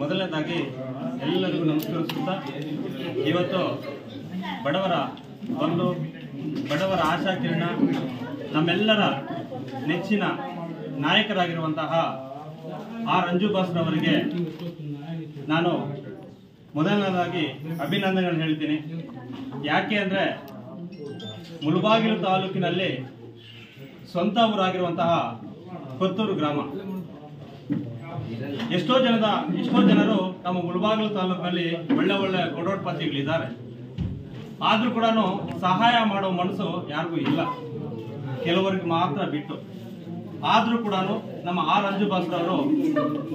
ಮೊದಲನೇದಾಗಿ ಎಲ್ಲರಿಗೂ ನಮಸ್ಕರಿಸುತ್ತಾ ಇವತ್ತು ಬಡವರ ಒಂದು ಬಡವರ ಆಶಾಕಿರಣ, ನಮ್ಮೆಲ್ಲರ ನೆಚ್ಚಿನ ನಾಯಕರಾಗಿರುವಂತಹ ಆರ್ ಅಂಜು ಬಾಸ್ರವರಿಗೆ ನಾನು ಮೊದಲನೇದಾಗಿ ಅಭಿನಂದನೆಗಳನ್ನು ಹೇಳ್ತೀನಿ. ಯಾಕೆ ಅಂದರೆ ಮುಳಬಾಗಿಲು ತಾಲೂಕಿನಲ್ಲಿ ಸ್ವಂತ ಊರಾಗಿರುವಂತಹ ಕೊತ್ತೂರು ಗ್ರಾಮ. ಎಷ್ಟೋ ಜನದ, ಎಷ್ಟೋ ಜನರು ನಮ್ಮ ಮುಳಬಾಗಿಲು ತಾಲೂಕಿನಲ್ಲಿ ಒಳ್ಳೆ ಒಳ್ಳೆ ಕೊಡೋಡ್ಪತಿಗಳಿದ್ದಾರೆ ಆದ್ರೂ ಕೂಡ ಸಹಾಯ ಮಾಡೋ ಮನಸ್ಸು ಯಾರಿಗೂ ಇಲ್ಲ. ಕೆಲವರಿಗೆ ಮಾತ್ರ ಬಿಟ್ಟು. ಆದ್ರೂ ಕೂಡ ನಮ್ಮ ಆರ್ ಅವರು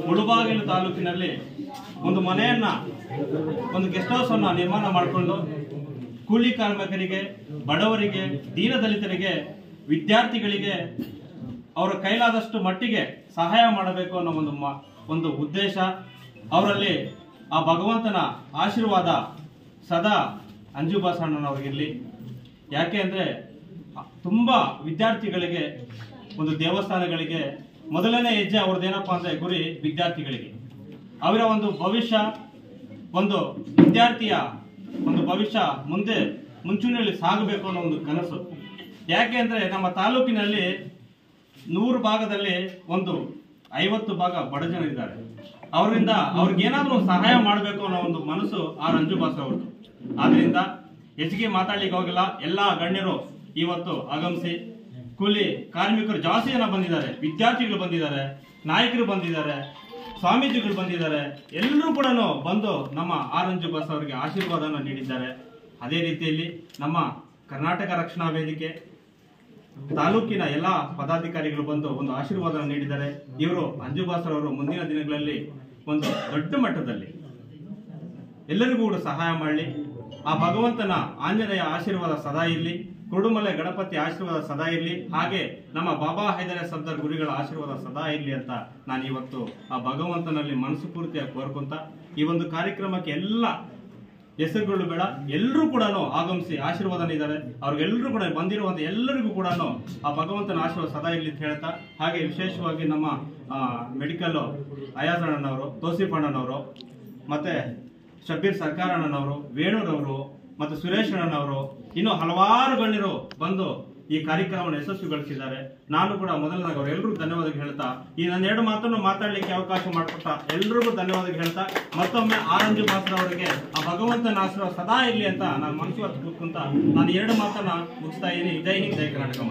ಮುಳುಬಾಗಿಲು ತಾಲೂಕಿನಲ್ಲಿ ಒಂದು ಮನೆಯನ್ನ, ಒಂದು ಗೆಸ್ಟ್ ಹೌಸ್ ಅನ್ನ ನಿರ್ಮಾಣ ಮಾಡಿಕೊಂಡು ಕೂಲಿ ಕಾರ್ಮಿಕರಿಗೆ, ಬಡವರಿಗೆ ದೀನ ದಲಿತರಿಗೆ ವಿದ್ಯಾರ್ಥಿಗಳಿಗೆ ಅವರ ಕೈಲಾದಷ್ಟು ಮಟ್ಟಿಗೆ ಸಹಾಯ ಮಾಡಬೇಕು ಅನ್ನೋ ಒಂದು ಒಂದು ಉದ್ದೇಶ. ಅವರಲ್ಲಿ ಆ ಭಗವಂತನ ಆಶೀರ್ವಾದ ಸದಾ ಅಂಜು ಬಾಸಣ್ಣನವ್ರಿಗಿರಲಿ. ಯಾಕೆ ಅಂದರೆ ತುಂಬ ವಿದ್ಯಾರ್ಥಿಗಳಿಗೆ, ಒಂದು ದೇವಸ್ಥಾನಗಳಿಗೆ ಮೊದಲನೇ ಹೆಜ್ಜೆ ಅವ್ರದ್ದೇನಪ್ಪ ಅಂದರೆ ಗುರಿ ವಿದ್ಯಾರ್ಥಿಗಳಿಗೆ. ಅವರ ಒಂದು ಭವಿಷ್ಯ, ಒಂದು ವಿದ್ಯಾರ್ಥಿಯ ಒಂದು ಭವಿಷ್ಯ ಮುಂದೆ ಮುಂಚೂಣಿಯಲ್ಲಿ ಸಾಗಬೇಕು ಅನ್ನೋ ಒಂದು ಕನಸು. ಯಾಕೆ ಅಂದರೆ ನಮ್ಮ ತಾಲೂಕಿನಲ್ಲಿ ನೂರು ಭಾಗದಲ್ಲಿ ಒಂದು, ಐವತ್ತು ಭಾಗ ಬಡ ಇದ್ದಾರೆ. ಅವರಿಂದ ಅವ್ರಿಗೇನಾದ್ರೂ ಸಹಾಯ ಮಾಡಬೇಕು ಅನ್ನೋ ಒಂದು ಮನಸ್ಸು ಆ ರಂಜು ಬಾಸ್ ಅವ್ರದ್ದು. ಆದ್ರಿಂದ ಹೆಚ್ಚಿಗೆ ಮಾತಾಡ್ಲಿಕ್ಕೆ ಹೋಗಿಲ್ಲ. ಎಲ್ಲಾ ಗಣ್ಯರು ಇವತ್ತು ಆಗಮಿಸಿ, ಕೂಲಿ ಕಾರ್ಮಿಕರು ಜಾಸ್ತಿ ಜನ ಬಂದಿದ್ದಾರೆ. ವಿದ್ಯಾರ್ಥಿಗಳು ಬಂದಿದ್ದಾರೆ, ನಾಯಕರು ಬಂದಿದ್ದಾರೆ, ಸ್ವಾಮೀಜಿಗಳು ಬಂದಿದ್ದಾರೆ. ಎಲ್ಲರೂ ಕೂಡ ಬಂದು ನಮ್ಮ ಆರ್ ರಂಜು ಬಾಸ್ ಅವರಿಗೆ ಆಶೀರ್ವಾದವನ್ನು ನೀಡಿದ್ದಾರೆ. ಅದೇ ರೀತಿಯಲ್ಲಿ ನಮ್ಮ ಕರ್ನಾಟಕ ರಕ್ಷಣಾ ವೇದಿಕೆ ತಾಲೂಕಿನ ಎಲ್ಲಾ ಪದಾಧಿಕಾರಿಗಳು ಬಂದು ಒಂದು ಆಶೀರ್ವಾದ ನೀಡಿದ್ದಾರೆ. ಇವರು ಅಂಜುಬಾಸರವರು ಮುಂದಿನ ದಿನಗಳಲ್ಲಿ ಒಂದು ದೊಡ್ಡ ಮಟ್ಟದಲ್ಲಿ ಎಲ್ಲರಿಗೂ ಕೂಡ ಸಹಾಯ ಮಾಡಲಿ. ಆ ಭಗವಂತನ ಆಂಜನೇಯ ಆಶೀರ್ವಾದ ಸದಾ ಇರಲಿ. ಕುರುಡುಮಲೆ ಗಣಪತಿ ಆಶೀರ್ವಾದ ಸದಾ ಇರಲಿ. ಹಾಗೆ ನಮ್ಮ ಬಾಬಾ ಹೈದರ ಸರ್ದಾರ್ ಗುರುಗಳ ಆಶೀರ್ವಾದ ಸದಾ ಇರಲಿ ಅಂತ ನಾನು ಇವತ್ತು ಆ ಭಗವಂತನಲ್ಲಿ ಮನಸ್ಸು ಪೂರ್ತಿಯಾಗಿ ಕೋರ್ಕೊಂತ ಈ ಒಂದು ಕಾರ್ಯಕ್ರಮಕ್ಕೆ ಎಲ್ಲ ಹೆಸರುಗಳು ಬೇಡ ಎಲ್ಲರೂ ಕೂಡ ಆಗಮಿಸಿ ಆಶೀರ್ವಾದ ಇದ್ದಾರೆ. ಅವ್ರಿಗೆಲ್ಲರೂ ಕೂಡ ಬಂದಿರುವಂತ ಎಲ್ಲರಿಗೂ ಕೂಡ ಆ ಭಗವಂತನ ಆಶೀರ್ವಾದ ಸದಾ ಇರಲಿ ಅಂತ ಹೇಳ್ತಾ, ಹಾಗೆ ವಿಶೇಷವಾಗಿ ನಮ್ಮ ಮೆಡಿಕಲ್ ಅಯ್ಯಾಸಣ್ಣನವರು ಮತ್ತು ಮತ್ತೆ ಶಬೀರ್ ಸರ್ಕಾರಣ್ಣನವರು, ವೇಣುರವರು ಮತ್ತು ಸುರೇಶ್ ಅವರು ಇನ್ನು ಹಲವಾರು ಗಣ್ಯರು ಬಂದು ಈ ಕಾರ್ಯಕ್ರಮವನ್ನು ಯಶಸ್ವಿಗೊಳಿಸಿದ್ದಾರೆ. ನಾನು ಕೂಡ ಮೊದಲನಾಗ ಅವರೆಲ್ಲರಿಗೂ ಧನ್ಯವಾದ ಹೇಳ್ತಾ, ಈ ನನ್ನ ಎರಡು ಮಾತನ್ನು ಮಾತಾಡಲಿಕ್ಕೆ ಅವಕಾಶ ಮಾಡಿಕೊಟ್ಟ ಎಲ್ರಿಗೂ ಧನ್ಯವಾದ ಹೇಳ್ತಾ, ಮತ್ತೊಮ್ಮೆ ಆರಂಜು ಅವರಿಗೆ ಆ ಭಗವಂತನ ಆಶೀರ್ವಾದ ಸದಾ ಇರಲಿ ಅಂತ ನಾನು ಮನಸ್ಸು ಕೂತ್ಕೊಂತ ನಾನು ಎರಡು ಮಾತನ್ನ ಮುಗಿಸ್ತಾ ಇದ್ದೀನಿ. ಜೈ ಹಿಂದ್, ಜೈ ಕರ್ನಾಟಕ